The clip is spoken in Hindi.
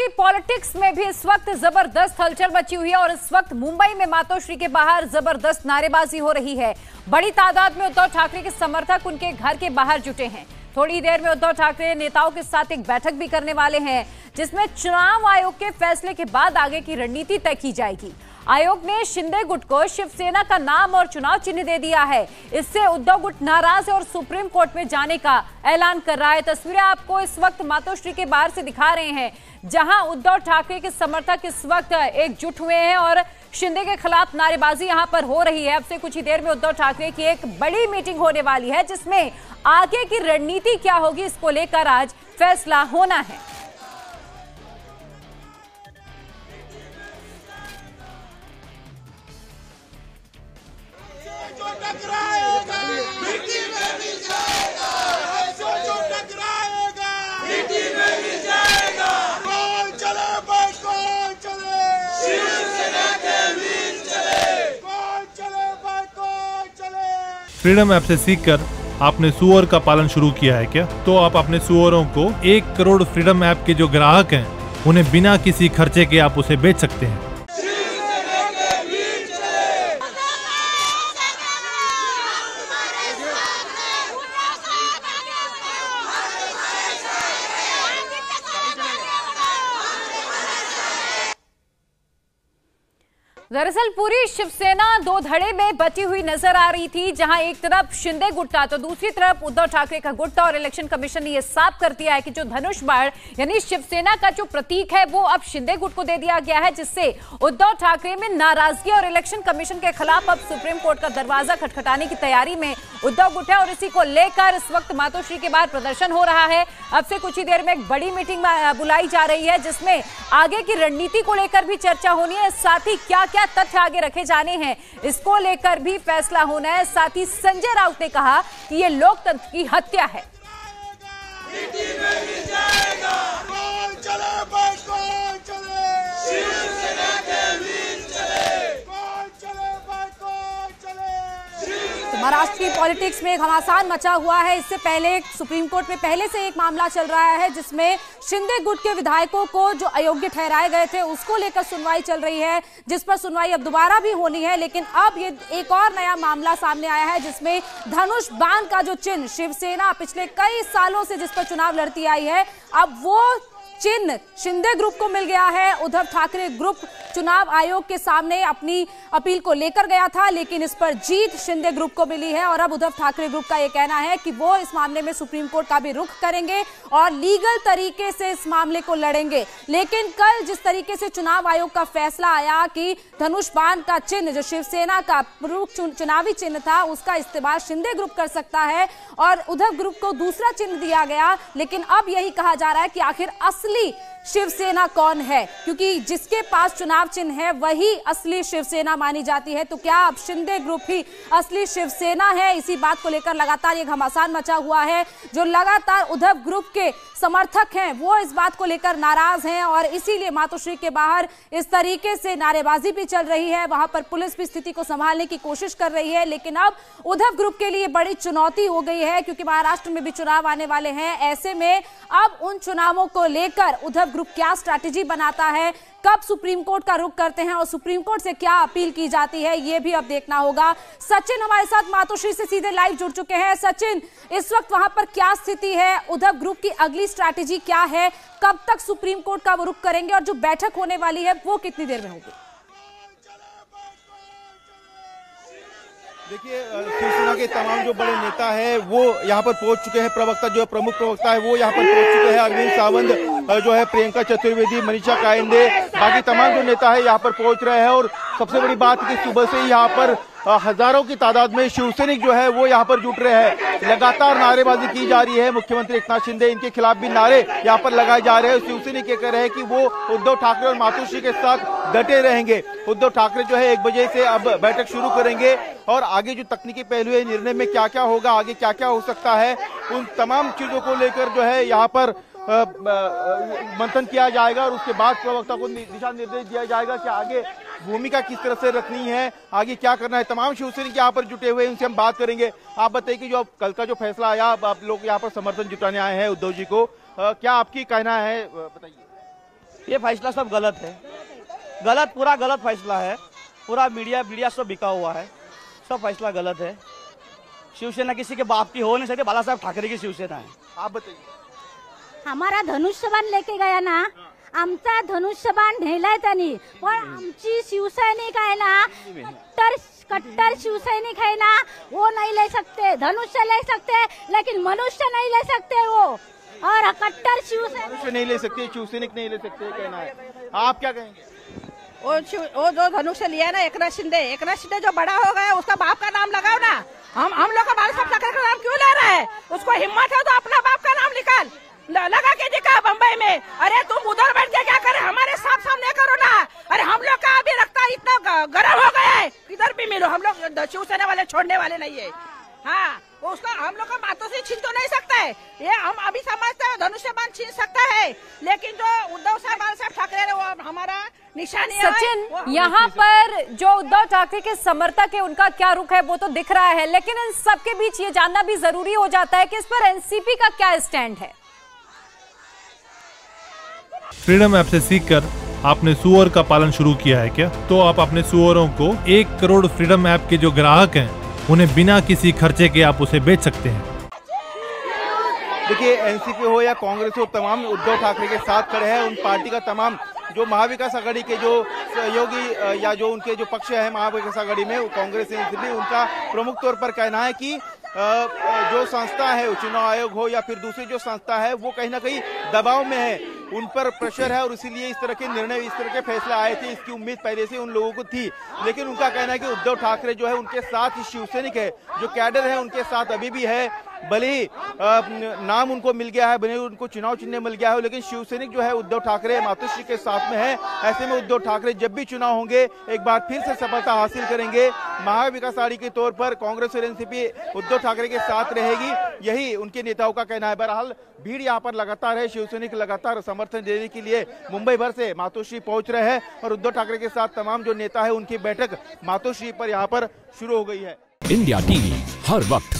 की पॉलिटिक्स में भी इस वक्त ज़बरदस्त हलचल मची हुई है और इस वक्त मुंबई में मातोश्री के बाहर ज़बरदस्त नारेबाजी हो रही है। बड़ी तादाद में उद्धव ठाकरे के समर्थक उनके घर के बाहर जुटे हैं। थोड़ी देर में उद्धव ठाकरे नेताओं के साथ एक बैठक भी करने वाले हैं, जिसमें चुनाव आयोग के फैसले के बाद आगे की रणनीति तय की जाएगी। आयोग ने शिंदे गुट को शिवसेना का नाम और चुनाव चिन्ह दे दिया है। इससे उद्धव गुट नाराज़ है और सुप्रीम कोर्ट में जाने का ऐलान कर रहा है। तस्वीरें आपको इस वक्त मातोश्री के बाहर से दिखा रहे हैं, जहाँ उद्धव ठाकरे के समर्थक इस वक्त एकजुट हुए हैं और शिंदे के खिलाफ नारेबाजी यहाँ पर हो रही है। अब से कुछ ही देर में उद्धव ठाकरे की एक बड़ी मीटिंग होने वाली है, जिसमें आगे की रणनीति क्या होगी, इसको लेकर आज फैसला होना है। टकराएगा। मिट्टी में भी जाएगा। जो जो टकराएगा। मिट्टी में भी जाएगा। कौन चले भाई कौन चले? शिवसेना के वीर चले। कौन चले भाई कौन चले? फ्रीडम ऐप से सीखकर आपने सुअर का पालन शुरू किया है क्या? तो आप अपने सुअरों को एक करोड़ फ्रीडम ऐप के जो ग्राहक हैं उन्हें बिना किसी खर्चे के आप उसे बेच सकते हैं। दरअसल पूरी शिवसेना दो धड़े में बटी हुई नज़र आ रही थी, जहाँ एक तरफ़ शिंदे गुट था तो दूसरी तरफ़ उद्धव ठाकरे का गुट था और इलेक्शन कमीशन ने यह साफ़ कर दिया है कि जो धनुष बाण, यानी शिवसेना का जो प्रतीक है, वो अब शिंदे गुट को दे दिया गया है, जिससे उद्धव ठाकरे में नाराज़गी और इलेक्शन कमीशन के खिलाफ अब सुप्रीम कोर्ट का दरवाज़ा खटखटाने की तैयारी में उद्धव गुट है और इसी को लेकर इस वक्त मातोश्री के बाद प्रदर्शन हो रहा है। अब से कुछ ही देर में एक बड़ी मीटिंग बुलाई जा रही है, जिसमें आगे की रणनीति को लेकर भी चर्चा होनी है। साथ ही क्या क्या तथ्य आगे रखे जाने हैं। इसको लेकर भी फैसला होना है। साथ ही संजय राउत ने कहा कि ये लोकतंत्र की हत्या है। चले। महाराष्ट्र की पॉलिटिक्स में घमासान मचा हुआ है। इससे पहले सुप्रीम कोर्ट में पहले से एक मामला चल रहा है, जिसमें शिंदे गुट के विधायकों को जो अयोग्य ठहराए गए थे, उसको लेकर सुनवाई चल रही है, जिस पर सुनवाई अब दोबारा भी होनी है। लेकिन अब ये एक और नया मामला सामने आया है, जिसमें धनुष बाण का जो चिन्ह शिवसेना पिछले कई सालों से जिस पर चुनाव लड़ती आई है, अब वो चिन्ह शिंदे ग्रुप को मिल गया है। उद्धव ठाकरे ग्रुप चुनाव आयोग के सामने अपनी अपील को लेकर गया था, लेकिन इस पर जीत शिंदे ग्रुप को मिली है और अब उद्धव ठाकरे ग्रुप का यह कहना है कि वो इस मामले में सुप्रीम कोर्ट का भी रुख करेंगे और लीगल तरीके से इस मामले को लड़ेंगे। लेकिन कल जिस तरीके से चुनाव आयोग का फैसला आया कि धनुष बाण का चिन्ह, जो शिवसेना का प्रमुख चुनावी चिन्ह था, उसका इस्तेमाल शिंदे ग्रुप कर सकता है और उद्धव ग्रुप को दूसरा चिन्ह दिया गया। लेकिन अब यही कहा जा रहा है कि आखिर असली 力 शिवसेना कौन है? क्योंकि जिसके पास चुनाव चिन्ह है, वही असली शिवसेना मानी जाती है। तो क्या अब शिंदे ग्रुप ही असली शिवसेना है? इसी बात को लेकर लगातार ये घमासान मचा हुआ है। जो लगातार उद्धव ग्रुप के समर्थक हैं, वो इस बात को लेकर नाराज़ हैं और इसीलिए मातोश्री के बाहर इस तरीके से नारेबाजी भी चल रही है। वहाँ पर पुलिस भी स्थिति को संभालने की कोशिश कर रही है। लेकिन अब उद्धव ग्रुप के लिए बड़ी चुनौती हो गई है, क्योंकि महाराष्ट्र में भी चुनाव आने वाले हैं। ऐसे में अब उन चुनावों को लेकर उद्धव ग्रुप क्या स्ट्रैटेजी बनाता है? कब सुप्रीम कोर्ट का रुख करते हैं और सुप्रीम कोर्ट से क्या अपील की जाती है, ये भी अब देखना होगा। सचिन हमारे साथ मातोश्री से सीधे लाइव जुड़ चुके हैं। सचिन, इस वक्त वहाँ पर क्या स्थिति है? उद्धव ग्रुप की अगली स्ट्रैटेजी क्या है? कब तक सुप्रीम कोर्ट का वो रुख करेंगे और जो बैठक होने वाली है, वो कितनी देर में होगी? देखिए शिवसेना के तमाम जो बड़े नेता है, वो यहाँ पर पहुँच चुके हैं। प्रवक्ता जो प्रमुख प्रवक्ता है, वो यहाँ पर पहुँच चुके हैं। अरविंद सावंत जो है प्रियंका चतुर्वेदी, मनीषा कायंदे, बाकी तमाम जो नेता है यहाँ पर पहुँच रहे हैं और सबसे बड़ी बात कि सुबह से ही यहाँ पर हज़ारों की तादाद में शिवसैनिक जो है वो यहाँ पर जुट रहे हैं। लगातार नारेबाजी की जा रही है, मुख्यमंत्री एकनाथ शिंदे इनके खिलाफ भी नारे यहाँ पर लगाए जा रहे हैं। शिवसैनिक ये कह रहे हैं कि वो उद्धव ठाकरे और मातोश्री के साथ डटे रहेंगे। उद्धव ठाकरे जो है एक बजे से अब बैठक शुरू करेंगे और आगे जो तकनीकी पहलू है, निर्णय में क्या क्या होगा, आगे क्या क्या हो सकता है, उन तमाम चीज़ों को लेकर जो है यहाँ पर मंथन किया जाएगा और उसके बाद प्रवक्ता को दिशा निर्देश दिया जाएगा कि आगे भूमिका किस तरह से रखनी है आगे क्या करना है। तमाम शिवसैनिक यहाँ पर जुटे हुए हैं उनसे हम बात करेंगे। आप बताइए कि जो कल का जो फैसला आया आप लोग यहाँ पर समर्थन जुटाने आए हैं उद्धव जी को। क्या आपकी कहना है? बताइए। ये फैसला सब गलत है। गलत पूरा गलत फैसला है। पूरा मीडिया मीडिया सब बिका हुआ है। सब फैसला गलत है। शिवसेना किसी के बाप की हो नहीं सकती बाला साहब ठाकरे की शिवसेना है। आप बताइए। हमारा धनुष्यबाण लेके गया ना आमचा धनुष्यबाण नेलाय त्यांनी. पण आमची शिवसैनिक आहे ना कट्टर कट्टर शिवसैनिक है ना वो नहीं ले सकते धनुष्य ले सकते लेकिन मनुष्य नहीं ले सकते वो. और कट्टर शिवसैनिक नहीं ले सकते शिवसैनिक नहीं ले सकते कहना है आप क्या कहेंगे? वो शिव- वो जो धनुष लिया है ना एकनाथ शिंदे एकनाथ शिंदे जो बड़ा हो गया उसका बाप का नाम लगाओ ना. हम हम लोग का बाल ठाकरे का नाम क्यों ले रहा है? उसको हिम्मत है तो अपना बाप का नाम निकाल ल- लगा के दिखा बम्बई में अरे तुम उधर बैठ के क्या करे हमारे साथ सामने करो ना अरे हम लोग का अभी रखता इतना ग- गर्म हो गया है इधर भी मिलो हम लोग द- शिवसेना वाले छोड़ने वाले नहीं है। हाँ वो उसका हम लोग का बातों से छीन तो नहीं सकता। है ये हम अभी समझते हैं धनुष्यबाण छीन सकता है। लेकिन जो उद्धव साहब बाला साहब ठाकरे वो हमारा निशानी सचिन यहाँ पर जो उद्धव ठाकरे के समर्थक है उनका क्या रुख है वो तो दिख रहा है। लेकिन इन सबके बीच ये जानना भी ज़रूरी हो जाता है कि इस पर एनसीपी का क्या स्टैंड है। फ्रीडम ऐप से सीखकर आपने सुअर का पालन शुरू किया है क्या? तो आप अपने सुअरों को एक करोड़ फ्रीडम ऐप के जो ग्राहक हैं, उन्हें बिना किसी खर्चे के आप उसे बेच सकते हैं। देखिए, एनसीपी हो या कांग्रेस हो, तमाम उद्धव ठाकरे के साथ खड़े हैं। उन पार्टी का तमाम जो महाविकास आघाड़ी के जो सहयोगी या जो उनके जो पक्ष है महाविकास आघाड़ी में कांग्रेस एनसीपी उनका प्रमुख तौर पर कहना है कि जो संस्था है चुनाव आयोग हो या फिर दूसरी जो संस्था है, वो कहीं ना कहीं दबाव में है। उन पर प्रेशर है और इसीलिए इस तरह के निर्णय, इस तरह के फैसले आए थे। इसकी उम्मीद पहले से उन लोगों को थी। लेकिन उनका कहना है कि उद्धव ठाकरे जो है, उनके साथ ही शिवसैनिक है, जो कैडर है, उनके साथ अभी भी है। भले ही नाम उनको मिल गया है, भले उनको चुनाव चिन्ह मिल गया है, लेकिन शिवसैनिक जो है उद्धव ठाकरे मातोश्री के साथ में है। ऐसे में उद्धव ठाकरे जब भी चुनाव होंगे, एक बार फिर से सफलता हासिल करेंगे। महाविकास आघाड़ी के तौर पर कांग्रेस और एनसीपी उद्धव ठाकरे के साथ रहेगी। यही उनके नेताओं का कहना है। बहरहाल, भीड़ यहाँ पर लगातार है। शिवसैनिक लगातार समर्थन देने के लिए मुंबई भर से मातोश्री पहुँच रहे हैं और उद्धव ठाकरे के साथ तमाम जो नेता है, उनकी बैठक मातोश्री पर यहाँ पर शुरू हो गई है। इंडिया टीवी, हर वक्त।